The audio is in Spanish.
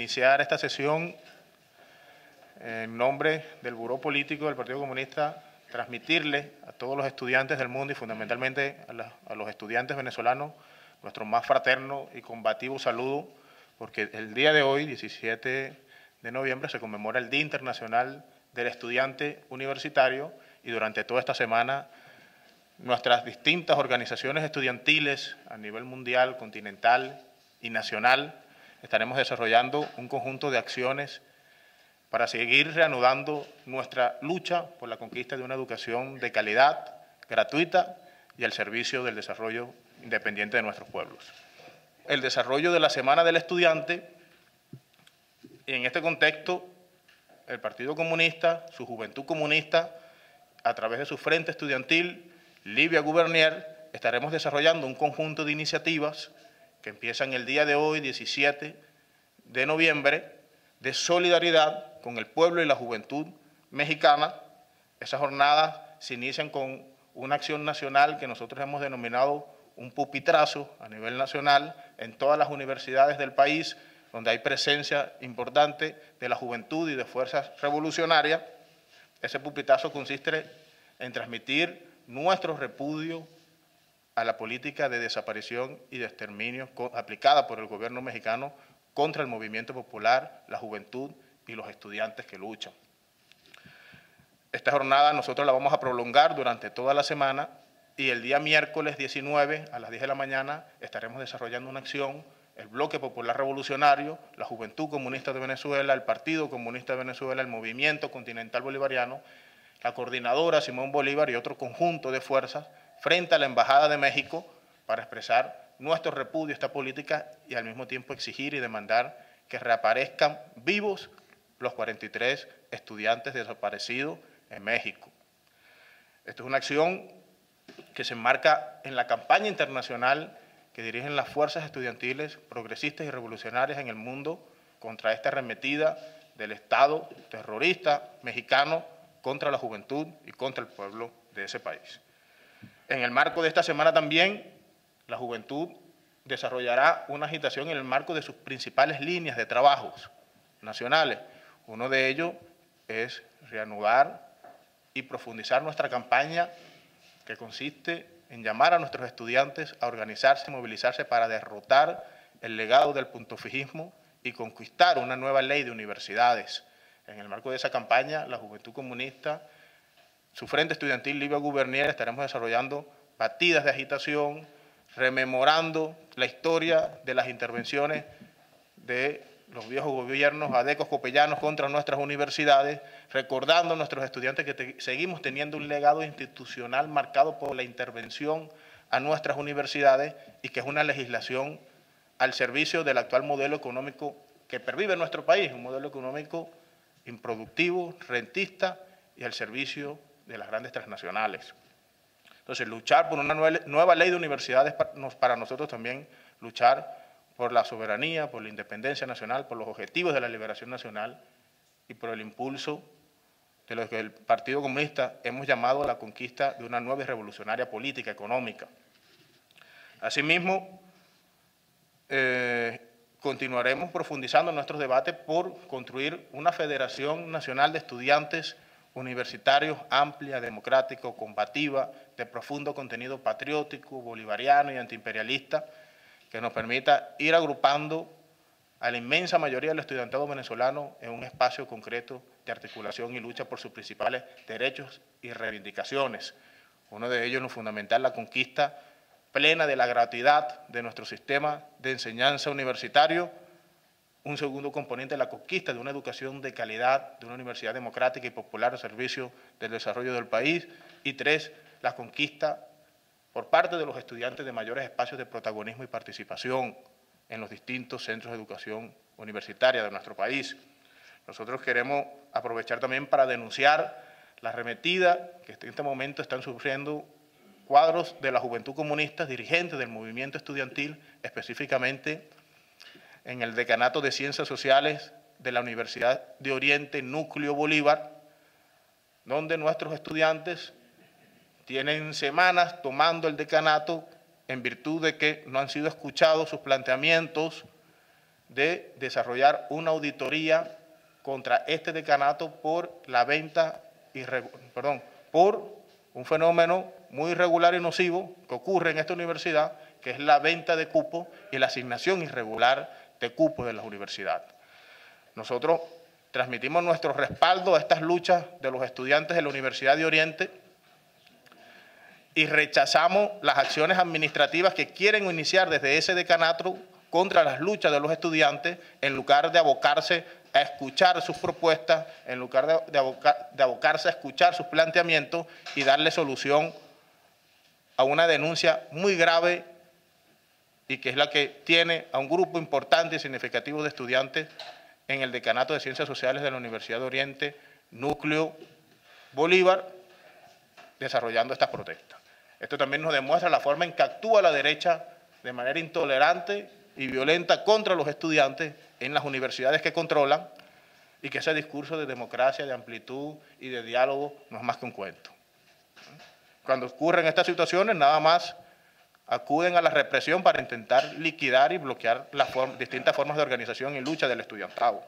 iniciar esta sesión en nombre del Buró Político del Partido Comunista, transmitirle a todos los estudiantes del mundo y fundamentalmente a, los estudiantes venezolanos nuestro más fraterno y combativo saludo, porque el día de hoy, 17 de noviembre, se conmemora el Día Internacional del Estudiante Universitario y durante toda esta semana nuestras distintas organizaciones estudiantiles a nivel mundial, continental y nacional estaremos desarrollando un conjunto de acciones para seguir reanudando nuestra lucha por la conquista de una educación de calidad, gratuita y al servicio del desarrollo independiente de nuestros pueblos. El desarrollo de la Semana del Estudiante, y en este contexto, el Partido Comunista, su Juventud Comunista, a través de su Frente Estudiantil, Livia Gubernier, estaremos desarrollando un conjunto de iniciativas que empiezan el día de hoy, 17 de noviembre, de solidaridad con el pueblo y la juventud mexicana. Esas jornadas se inician con una acción nacional que nosotros hemos denominado un pupitrazo a nivel nacional en todas las universidades del país, donde hay presencia importante de la juventud y de fuerzas revolucionarias. Ese pupitrazo consiste en transmitir nuestro repudio a la política de desaparición y de exterminio aplicada por el gobierno mexicano contra el movimiento popular, la juventud y los estudiantes que luchan. Esta jornada nosotros la vamos a prolongar durante toda la semana y el día miércoles 19 a las 10 de la mañana estaremos desarrollando una acción, el Bloque Popular Revolucionario, la Juventud Comunista de Venezuela, el Partido Comunista de Venezuela, el Movimiento Continental Bolivariano, la Coordinadora Simón Bolívar y otro conjunto de fuerzas frente a la Embajada de México para expresar nuestro repudio a esta política y al mismo tiempo exigir y demandar que reaparezcan vivos los 43 estudiantes desaparecidos en México. Esto es una acción que se enmarca en la campaña internacional que dirigen las fuerzas estudiantiles progresistas y revolucionarias en el mundo contra esta arremetida del Estado terrorista mexicano contra la juventud y contra el pueblo de ese país. En el marco de esta semana también, la juventud desarrollará una agitación en el marco de sus principales líneas de trabajos nacionales. Uno de ellos es reanudar y profundizar nuestra campaña que consiste en llamar a nuestros estudiantes a organizarse y movilizarse para derrotar el legado del puntofijismo y conquistar una nueva ley de universidades. En el marco de esa campaña, la Juventud Comunista su Frente Estudiantil Livia Gubernier estaremos desarrollando batidas de agitación, rememorando la historia de las intervenciones de los viejos gobiernos adecos copellanos contra nuestras universidades, recordando a nuestros estudiantes que seguimos teniendo un legado institucional marcado por la intervención a nuestras universidades y que es una legislación al servicio del actual modelo económico que pervive en nuestro país, un modelo económico improductivo, rentista y al servicio de las grandes transnacionales. Entonces, luchar por una nueva ley de universidades para nosotros también luchar por la soberanía, por la independencia nacional, por los objetivos de la liberación nacional y por el impulso de lo que el Partido Comunista hemos llamado la conquista de una nueva y revolucionaria política económica. Asimismo, eh, continuaremos profundizando nuestros debates por construir una Federación Nacional de Estudiantes universitarios amplia, democrática, combativa, de profundo contenido patriótico, bolivariano y antiimperialista, que nos permita ir agrupando a la inmensa mayoría del estudiantado venezolano en un espacio concreto de articulación y lucha por sus principales derechos y reivindicaciones. Uno de ellos, lo fundamental, la conquista plena de la gratuidad de nuestro sistema de enseñanza universitario, un segundo componente, la conquista de una educación de calidad, de una universidad democrática y popular al servicio del desarrollo del país. Y tres, la conquista por parte de los estudiantes de mayores espacios de protagonismo y participación en los distintos centros de educación universitaria de nuestro país. Nosotros queremos aprovechar también para denunciar la arremetida que en este momento están sufriendo cuadros de la juventud comunista, dirigentes del movimiento estudiantil, específicamente en el Decanato de Ciencias Sociales de la Universidad de Oriente, Núcleo Bolívar, donde nuestros estudiantes tienen semanas tomando el decanato en virtud de que no han sido escuchados sus planteamientos de desarrollar una auditoría contra este decanato por la venta, perdón, por un fenómeno muy irregular y nocivo que ocurre en esta universidad, que es la venta de cupo y la asignación irregular de cupos de la universidad. Nosotros transmitimos nuestro respaldo a estas luchas de los estudiantes de la Universidad de Oriente y rechazamos las acciones administrativas que quieren iniciar desde ese decanato contra las luchas de los estudiantes en lugar de abocarse a escuchar sus propuestas, en lugar de, abocarse a escuchar sus planteamientos y darle solución a una denuncia muy grave y que es la que tiene a un grupo importante y significativo de estudiantes en el Decanato de Ciencias Sociales de la Universidad de Oriente, Núcleo Bolívar, desarrollando estas protestas. Esto también nos demuestra la forma en que actúa la derecha de manera intolerante y violenta contra los estudiantes en las universidades que controlan y que ese discurso de democracia, de amplitud y de diálogo no es más que un cuento. Cuando ocurren estas situaciones, nada más acuden a la represión para intentar liquidar y bloquear las distintas formas de organización y lucha del estudiantado.